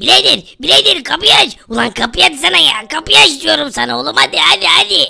Bileydir, bileydir kapıyı aç. Ulan kapıyı açsana ya. Kapıyı aç diyorum sana oğlum hadi hadi hadi.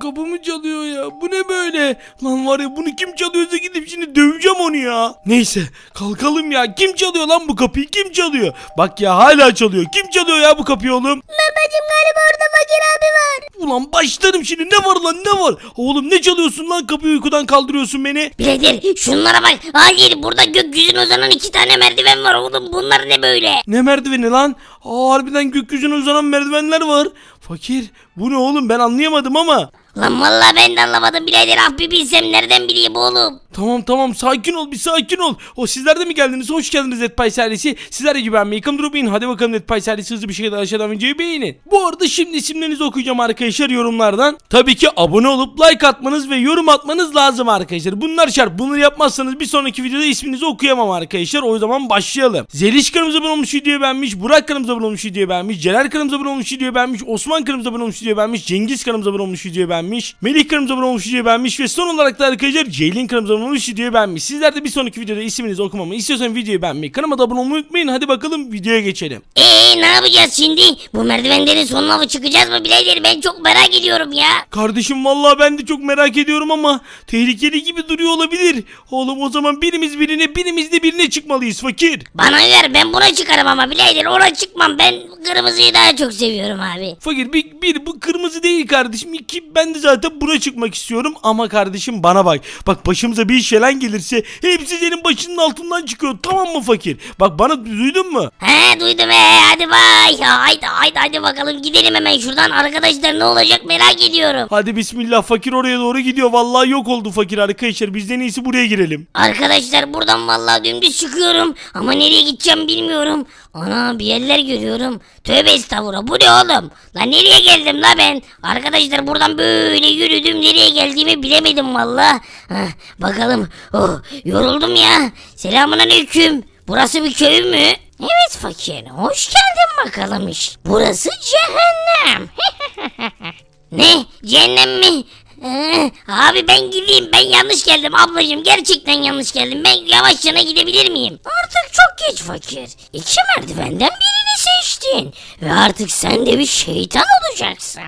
Kapımı çalıyor ya. Bu ne böyle? Lan var ya bunu kim çalıyorsa gidip şimdi döveceğim onu ya. Neyse kalkalım ya. Kim çalıyor lan bu kapıyı? Kim çalıyor? Bak ya hala çalıyor. Kim çalıyor ya bu kapıyı oğlum? Babacım galiba orada fakir abi var. Ulan başlarım şimdi. Ne var lan ne var? Oğlum ne çalıyorsun lan kapıyı uykudan kaldırıyorsun beni? Bileydir şunlara bak. Hayır burada gökyüzüne uzanan iki tane merdiven var oğlum. Bunlar ne böyle? Ne merdiveni lan? Aa harbiden gökyüzüne uzanan merdivenler var. Fakir bu ne oğlum ben anlayamadım ama. Lan vallahi ben de anlamadım bileydir. Ah bilsem nereden bileyim oğlum. Tamam tamam sakin ol bir sakin ol. O sizler de mi geldiniz? Hoş geldiniz Netpay serisi. Sizler de ben Make'ım Drop'in. Hadi bakalım Netpay serisi hızlı bir şekilde aşağıdan videoyu beğenin. Bu arada şimdi isimlerinizi okuyacağım arkadaşlar yorumlardan. Tabii ki abone olup like atmanız ve yorum atmanız lazım arkadaşlar. Bunlar şart. Bunları yapmazsanız bir sonraki videoda isminizi okuyamam arkadaşlar. O zaman başlayalım. Zeliş kanalımıza abone olmuş videoyu beğenmiş. Burak kanalımıza abone olmuş videoyu beğenmiş. Celal kanalımıza abone olmuş videoyu beğenmiş. Osman kanalımıza abone olmuş videoyu beğenmiş. Cengiz kanalımıza abone olmuş videoyu beğenmiş. Melih kanalımıza abone olmuş videoyu beğenmiş. Ve son olarak da arkadaşlar Ceylin kanalımıza abone olmuş videoyu beğenmiş. Sizler de bir sonraki videoda isminizi okumamı istiyorsanız videoyu beğenmeyi, kanalıma da abone olmayı unutmayın. Hadi bakalım videoya geçelim. Eee ne yapacağız şimdi? Bu merdivenlerin sonuna mı çıkacağız mı bileydir? Ben çok merak ediyorum ya. Kardeşim vallahi ben de çok merak ediyorum ama tehlikeli gibi duruyor olabilir. Oğlum o zaman birimiz birine birimiz de birine çıkmalıyız fakir. Bana ver ben buna çıkarım ama bileydir ona çıkmam. Ben kırmızıyı daha çok seviyorum abi. Fakir bir, bir bu kırmızı değil kardeşim. İki ben de zaten buna çıkmak istiyorum ama kardeşim bana bak. Bak başımıza bir şelen gelirse hepsi senin başının altından çıkıyor tamam mı fakir? Bak bana duydun mu? He duydum he hadi bay. Haydi haydi hadi bakalım gidelim hemen şuradan. Arkadaşlar ne olacak merak ediyorum. Hadi bismillah fakir oraya doğru gidiyor. Vallahi yok oldu fakir arkadaşlar. Biz de en iyisi buraya girelim. Arkadaşlar buradan vallahi dümdüz çıkıyorum. Ama nereye gideceğim bilmiyorum. Ana bir yerler görüyorum. Tövbe estağfurullah bu ne oğlum? Lan nereye geldim la ben? Arkadaşlar buradan böyle yürüdüm. Nereye geldiğimi bilemedim valla. Bakalım. Oh, yoruldum ya. Selamun aleyküm. Burası bir köy mü? Evet fakir. Hoş geldin bakalım iş. Burası cehennem. ne? Cehennem mi? Ee, abi ben gideyim ben yanlış geldim ablacığım gerçekten yanlış geldim ben yavaşçana gidebilir miyim? Artık çok geç fakir İki merdivenden birini seçtin ve artık sen de bir şeytan olacaksın.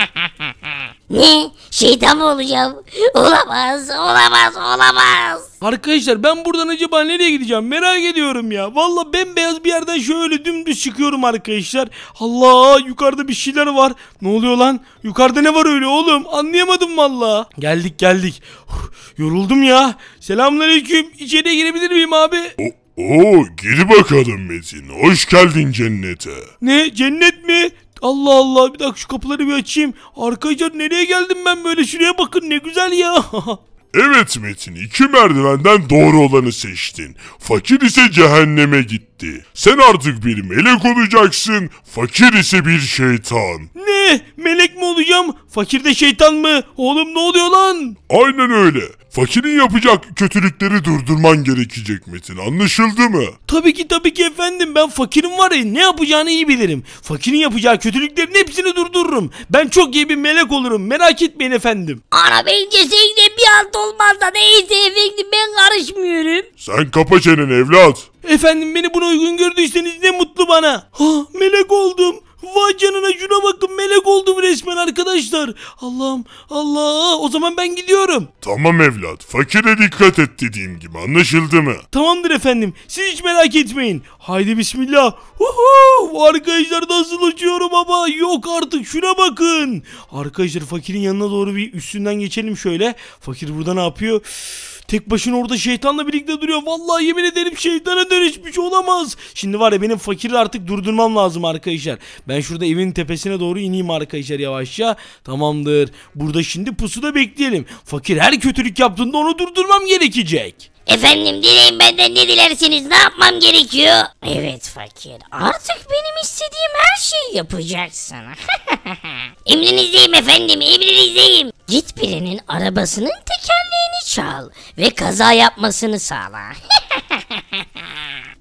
ne? Şeytan mı olacağım? Olamaz olamaz olamaz. Arkadaşlar ben buradan acaba nereye gideceğim merak ediyorum ya. Valla bembeyaz bir yerden şöyle dümdüz çıkıyorum arkadaşlar. Allah yukarıda bir şeyler var. Ne oluyor lan? Yukarıda ne var öyle oğlum? Anlayamadım valla. Geldik geldik. Uf, yoruldum ya. Selamünaleyküm. İçeriye girebilir miyim abi? Oo, gir bakalım Metin. Hoş geldin cennete. Ne cennet mi? Allah Allah bir dakika şu kapıları bir açayım. Arkadaşlar nereye geldim ben böyle şuraya bakın ne güzel ya. Evet Metin, iki merdivenden doğru olanı seçtin. Fakir ise cehenneme gitti. Sen artık bir melek olacaksın, fakir ise bir şeytan. ne? Melek mi olacağım? Fakir de şeytan mı? Oğlum ne oluyor lan? Aynen öyle. Fakirin yapacak kötülükleri durdurman gerekecek Metin, anlaşıldı mı? Tabii ki tabii ki efendim ben fakirin var ya ne yapacağını iyi bilirim. Fakirin yapacağı kötülüklerin hepsini durdururum. Ben çok iyi bir melek olurum merak etmeyin efendim. Ana bence seninle bir alt olmaz da neyse efendim ben karışmıyorum. Sen kapa çeneni evlat. Efendim beni buna uygun gördüyseniz ne mutlu bana. Ha melek oldum. Vay canına şuna bakın melek oldum resmen arkadaşlar. Allah'ım Allah o zaman ben gidiyorum. Tamam evlat, fakire dikkat et dediğim gibi anlaşıldı mı? Tamamdır efendim. Siz hiç merak etmeyin. Haydi bismillah. Huhu! Arkadaşlar nasıl uçuyorum ama yok artık şuna bakın. Arkadaşlar fakirin yanına doğru bir üstünden geçelim şöyle. Fakir burada ne yapıyor? Tek başına orada şeytanla birlikte duruyor. Vallahi yemin ederim şeytana dönüşmüş olamaz. Şimdi var ya benim fakiri artık durdurmam lazım arkadaşlar. Ben şurada evin tepesine doğru ineyim arkadaşlar yavaşça. Tamamdır. Burada şimdi pusuda bekleyelim. Fakir her kötülük yaptığında onu durdurmam gerekecek. Efendim dileyin benden ne dilerseniz ne yapmam gerekiyor? Evet fakir artık benim istediğim her şeyi yapacaksın. emrinizdeyim efendim emrinizdeyim. Git birinin arabasının tekerleğini çal ve kaza yapmasını sağla.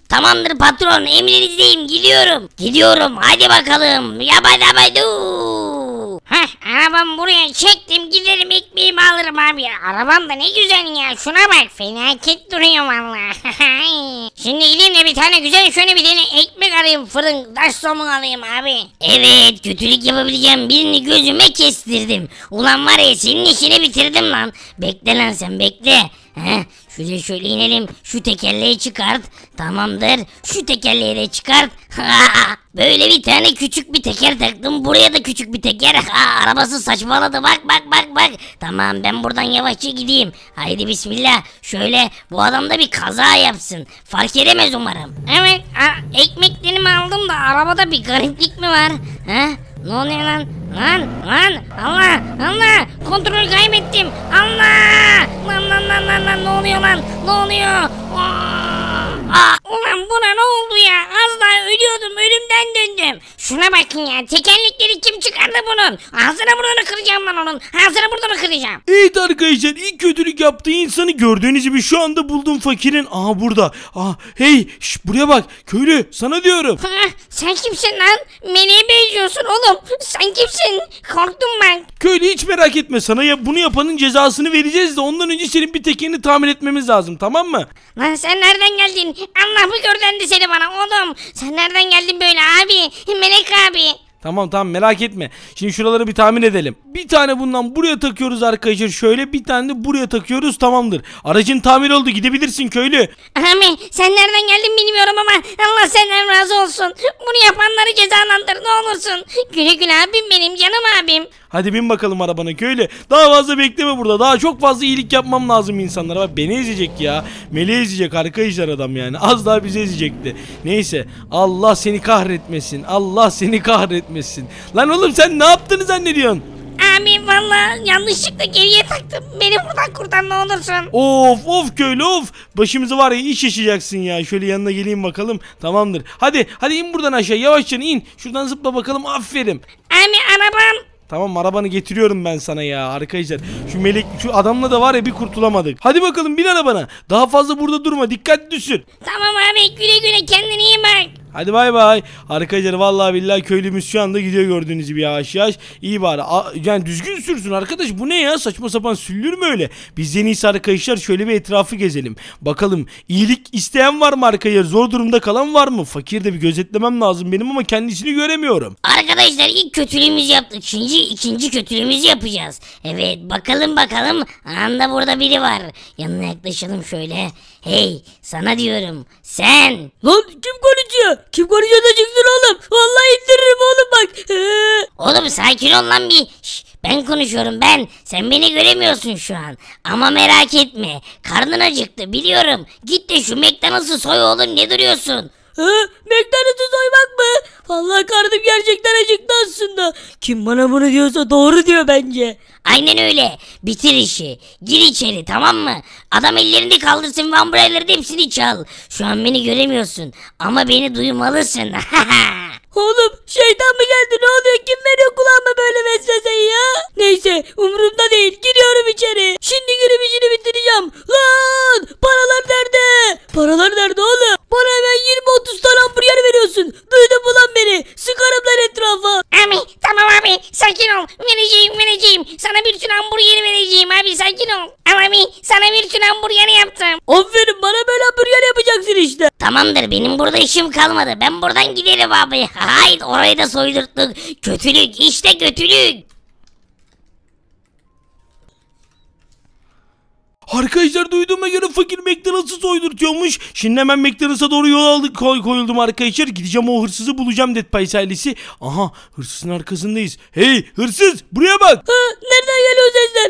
Tamamdır patron emrinizdeyim gidiyorum. Gidiyorum hadi bakalım yabadabadu. Heh Arabamı buraya çektim giderim ekmeğimi alırım abi. Arabam da ne güzel ya şuna bak felaket duruyor valla. Şimdi gideyim de bir tane güzel şöyle bir tane ekmek alayım fırın taş somun alayım abi. Evet kötülük yapabileceğim birini gözüme kestirdim. Ulan var ya senin işini bitirdim lan. Bekle lan sen bekle. Heh, şuraya şöyle inelim. Şu tekerleği çıkart. Tamamdır. Şu tekerleği de çıkart. Böyle bir tane küçük bir teker taktım. Buraya da küçük bir teker. Ha, arabası saçmaladı. Bak bak bak bak. Tamam ben buradan yavaşça gideyim. Haydi bismillah. Şöyle bu adam da bir kaza yapsın. Fark edemez umarım. Evet. A, ekmeklerimi aldım da arabada bir gariplik mi var? Ha? Ne oluyor lan? Lan lan Allah Allah! Kontrol kaybettim. Allah! Lan lan lan lan lan ne oluyor lan? Ne oluyor? Aa, aa, ulan buna ne oldu ya? Az daha ölüyordum ölümden döndüm. Şuna bakın ya tekerlekleri kim çıkardı bunun? Ağzına burnunu kıracağım lan onun. Ağzına burnunu kıracağım? Evet arkadaşlar ilk kötülük yaptığı insanı gördüğünüz gibi şu anda buldum fakirin. Aha burada. Aha hey şş, buraya bak. Köylü sana diyorum. Ha, sen kimsin lan? Meleğe benziyorsun oğlum. Sen kimsin? Korktum ben. Köylü hiç merak etme. Sana ya bunu yapanın cezasını vereceğiz de ondan önce senin bir tekerini tamir etmemiz lazım tamam mı? Lan sen nereden geldin? Allah mı gönderdi seni bana oğlum? Sen nereden geldin böyle abi? Melek abi. Tamam tamam merak etme. Şimdi şuraları bir tahmin edelim. Bir tane bundan buraya takıyoruz arkadaşlar. Şöyle bir tane de buraya takıyoruz tamamdır. Aracın tamir oldu gidebilirsin köylü. Abi sen nereden geldin bilmiyorum ama Allah senden razı olsun. Bunu yapanları cezalandır ne olursun. Güle güle abim benim canım abim. Hadi bin bakalım arabana köylü. Daha fazla bekleme burada. Daha çok fazla iyilik yapmam lazım insanlara. Bak beni ezecek ya. Meleği ezecek arkadaşlar adam yani. Az daha bizi ezecekti. Neyse. Allah seni kahretmesin. Allah seni kahretmesin. Lan oğlum sen ne yaptığını zannediyorsun? Abi valla yanlışlıkla geriye taktım. Beni buradan kurtar ne olursun. Of of köylü of. Başımızı var ya iş yaşayacaksın ya. Şöyle yanına geleyim bakalım. Tamamdır. Hadi hadi in buradan aşağı. Yavaşça in. Şuradan zıpla bakalım. Aferin. Abi arabam. Tamam arabanı getiriyorum ben sana ya arkadaşlar. Şu melek şu adamla da var ya bir kurtulamadık. Hadi bakalım bin arabana. Daha fazla burada durma. Dikkatli sür. Tamam abi güle güle kendine iyi bak. Hadi bay bay. Arkadaşlar vallahi billahi köylümüz şu anda gidiyor gördüğünüz gibi yavaş yavaş. İyi bari. A- yani düzgün sürsün arkadaş. Bu ne ya? Saçma sapan sürülür mü öyle? Biz en iyisi arkadaşlar şöyle bir etrafı gezelim. Bakalım iyilik isteyen var mı arkadaşlar? Zor durumda kalan var mı? Fakir de bir gözetlemem lazım benim ama kendisini göremiyorum. Arkadaşlar ilk kötülüğümüzü yaptık. Şimdi ikinci kötülüğümüzü yapacağız. Evet bakalım bakalım. Anda burada biri var. Yanına yaklaşalım şöyle. Hey sana diyorum. Sen. Lan kim konuşuyor? Kim konuşuyor da çıksın oğlum. Vallahi indiririm oğlum bak. Ee, Oğlum sakin ol lan bir. Şş, ben konuşuyorum ben. Sen beni göremiyorsun şu an. Ama merak etme. Karnın acıktı biliyorum. Git de şu McDonald's'ı soy oğlum ne duruyorsun? Ha? McDonald's'ı soymak mı? Vallahi karnım gerçekten acıktı aslında. Kim bana bunu diyorsa doğru diyor bence. Aynen öyle. Bitir işi. Gir içeri tamam mı? Adam ellerini kaldırsın ve hamburgerlerin hepsini çal. Şu an beni göremiyorsun. Ama beni duymalısın. Oğlum şeytan mı geldi ne oluyor kim veriyor kulağıma böyle vesveseyi ya? Neyse umurumda değil giriyorum içeri. Şimdi girip işini bitireceğim. Lan paralar nerede? Paralar nerede oğlum? Bana hemen 20-30 tane hamburger veriyorsun. Duydun mu lan beni? Sıkarım lan etrafa. abi tamam abi sakin ol. Vereceğim vereceğim. Sana bir sürü hamburgeri vereceğim abi sakin ol. Al abi sana bir sürü hamburger yaptım. Aferin bana böyle hamburger yapacaksın işte. Tamamdır benim burada işim kalmadı. Ben buradan giderim abi. Hayır orayı da soydurttuk. Kötülük işte kötülük. Arkadaşlar duyduğuma göre fakir McDonald's'ı soydurtuyormuş. Şimdi hemen McDonald's'a doğru yol aldık koy, koyuldum arkadaşlar. Gideceğim o hırsızı bulacağım Dead Pies ailesi. Aha hırsızın arkasındayız. Hey hırsız buraya bak. Ha, nereden geliyor sesler?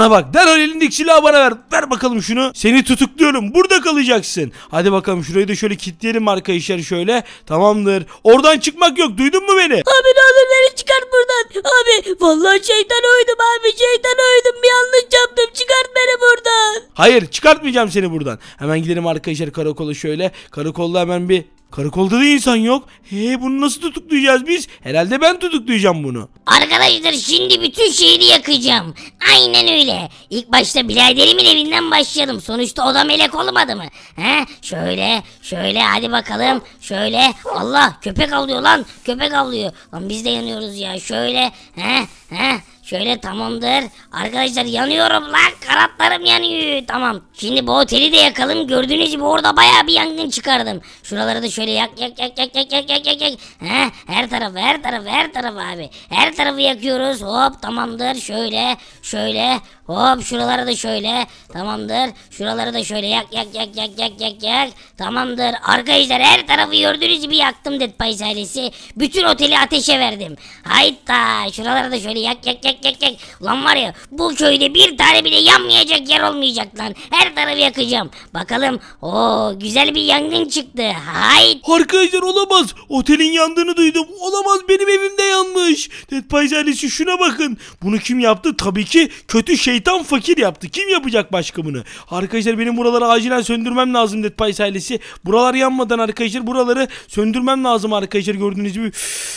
Bana bak derhal elindeki silahı bana ver. Ver bakalım şunu. Seni tutukluyorum. Burada kalacaksın. Hadi bakalım şurayı da şöyle kilitleyelim arkadaşlar şöyle. Tamamdır. Oradan çıkmak yok. Duydun mu beni? Abi ne olur beni çıkart buradan. Abi vallahi şeytan uydum abi şeytan uydum. Bir yanlış yaptım çıkart beni buradan. Hayır çıkartmayacağım seni buradan. Hemen gidelim arkadaşlar karakola şöyle. Karakolda hemen bir Karakolda da insan yok. He bunu nasıl tutuklayacağız biz? Herhalde ben tutuklayacağım bunu. Arkadaşlar şimdi bütün şehri yakacağım. Aynen öyle. İlk başta biraderimin evinden başlayalım. Sonuçta o da melek olmadı mı? He? Şöyle, şöyle hadi bakalım. Şöyle. Allah köpek avlıyor lan. Köpek avlıyor. Lan biz de yanıyoruz ya. Şöyle. He? He? Şöyle tamamdır. Arkadaşlar yanıyorum lan. Kanatlarım yanıyor. Tamam. Şimdi bu oteli de yakalım. Gördüğünüz gibi orada baya bir yangın çıkardım. Şuraları da şöyle yak yak yak yak yak yak yak yak yak. He? Her tarafı her tarafı her tarafı abi. Her tarafı yakıyoruz. Hop tamamdır. Şöyle şöyle. Hop şuraları da şöyle. Tamamdır. Şuraları da şöyle yak yak yak yak yak yak yak. Tamamdır. Arkadaşlar her tarafı gördüğünüz gibi yaktım Dead Pies ailesi. Bütün oteli ateşe verdim. Hayda. Şuraları da şöyle yak yak yak yak yak. Ulan var ya bu köyde bir tane bile yanmayacak yer olmayacak lan. Her tarafı yakacağım. Bakalım. Oo güzel bir yangın çıktı. Hayt. Arkadaşlar olamaz. Otelin yandığını duydum. Olamaz benim evimde yanmış. Dead ailesi şuna bakın. Bunu kim yaptı? Tabii ki kötü şeytan fakir yaptı. Kim yapacak başka bunu? Arkadaşlar benim buraları acilen söndürmem lazım Dead ailesi. Buralar yanmadan arkadaşlar buraları söndürmem lazım arkadaşlar. Gördüğünüz gibi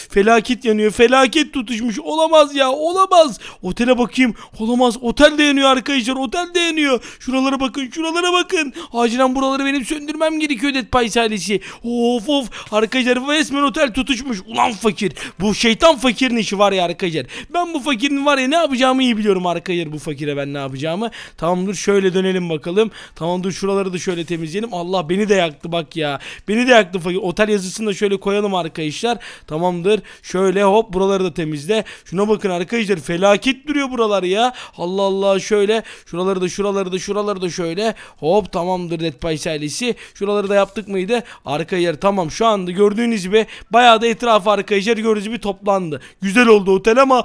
felaket yanıyor. Felaket tutuşmuş. Olamaz ya. Olamaz. Otele bakayım. Olamaz. Otel de yanıyor arkadaşlar. Otel de yanıyor. Şuralara bakın. Şuralara bakın. Acilen buraları benim söndürmem gerekiyor Dead Pies ailesi. Of of. Arkadaşlar resmen otel tutuşmuş. Ulan fakir. Bu şeytan fakirin işi var ya arkadaşlar. Ben bu fakirin var ya ne yapacağımı iyi biliyorum arkadaşlar bu fakire ben ne yapacağımı. Tamamdır şöyle dönelim bakalım. Tamamdır şuraları da şöyle temizleyelim. Allah beni de yaktı bak ya. Beni de yaktı fakir. Otel yazısını da şöyle koyalım arkadaşlar. Tamamdır. Şöyle hop buraları da temizle. Şuna bakın arkadaşlar felaket duruyor buralar ya. Allah Allah şöyle. Şuraları da şuraları da şuraları da şöyle. Hop tamamdır Dead ailesi. Şuraları da yaptık mıydı? Arka yer tamam şu anda gördüğünüz gibi bayağı da etrafı arkadaşlar gördüğünüz gibi toplandı. Güzel oldu otel ama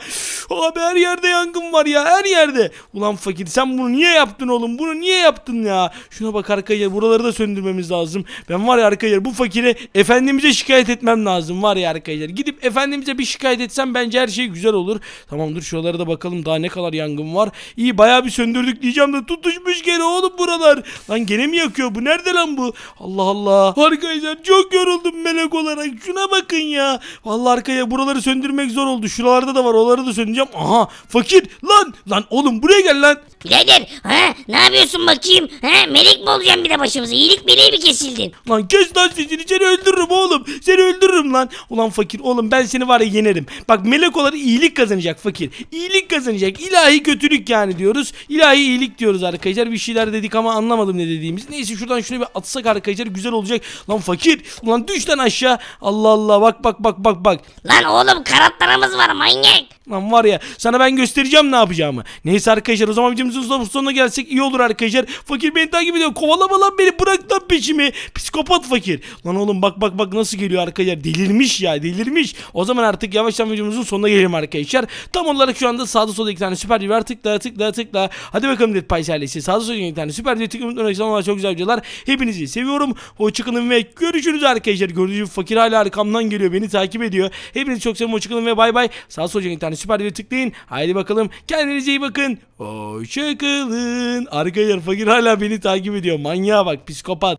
abi her yerde yangın var ya her yerde. Ulan fakir sen bunu niye yaptın oğlum? Bunu niye yaptın ya? Şuna bak arkadaşlar buraları da söndürmemiz lazım. Ben var ya arkadaşlar bu fakire efendimize şikayet etmem lazım var ya arkadaşlar. Gidip efendimize bir şikayet etsem bence her şey güzel olur. Tamamdır şuralara da bakalım daha ne kadar yangın var. İyi bayağı bir söndürdük diyeceğim de tutuşmuş gene oğlum buralar. Lan gene mi yakıyor bu? Nerede lan bu? Allah Allah. Arkadaşlar çok yoruldum melek olarak. Şuna bakın ya. Vallahi arkaya buraları söndürmek zor oldu. Şuralarda da var. Oraları da söndüreceğim. Aha fakir lan. Lan oğlum buraya gel lan. Birader ha ne yapıyorsun bakayım? Ha melek mi olacaksın bir de başımıza? İyilik meleği mi kesildin? Lan kes lan sesini seni öldürürüm oğlum. Seni öldürürüm lan. Ulan fakir oğlum ben seni var ya yenerim. Bak melek olarak iyilik kazanacak fakir. İyilik kazanacak. İlahi kötülük yani diyoruz. İlahi iyilik diyoruz arkadaşlar. Bir şeyler dedik ama anlamadım ne dediğimiz. Neyse şuradan şunu bir atsak arkadaşlar güzel olacak. Lan fakir. Ulan düş lan aşağı. Allah Allah bak bak bak bak bak. Lan oğlum kanatlarımız var manyak. Lan var ya sana ben göstereceğim ne yapacağımı. Neyse arkadaşlar o zaman videomuzun sonuna gelsek iyi olur arkadaşlar. Fakir beni takip ediyor. Kovalama lan beni bırak lan peşimi. Psikopat fakir. Lan oğlum bak bak bak nasıl geliyor arkadaşlar. Delirmiş ya delirmiş. O zaman artık yavaştan videomuzun sonuna gelelim arkadaşlar. Tam olarak şu anda sağda solda iki tane süper video var. Tıkla tıkla tıkla. Hadi bakalım Dead Pies. Sağda solda iki tane süper video tıklamayı unutmayın. Çok güzel videolar. Hepinizi seviyorum. Hoşçakalın ve görüşürüz arkadaşlar. Gördüğünüz fakir hala arkamdan geliyor. Beni takip ediyor. Hepinizi çok seviyorum. Hoşçakalın ve bay bay. Sağda solda iki tane süper video tıklayın. Haydi bakalım. Kendinize iyi bakın. Hoşçakalın. Arkadaşlar fakir hala beni takip ediyor. Manyağa bak psikopat.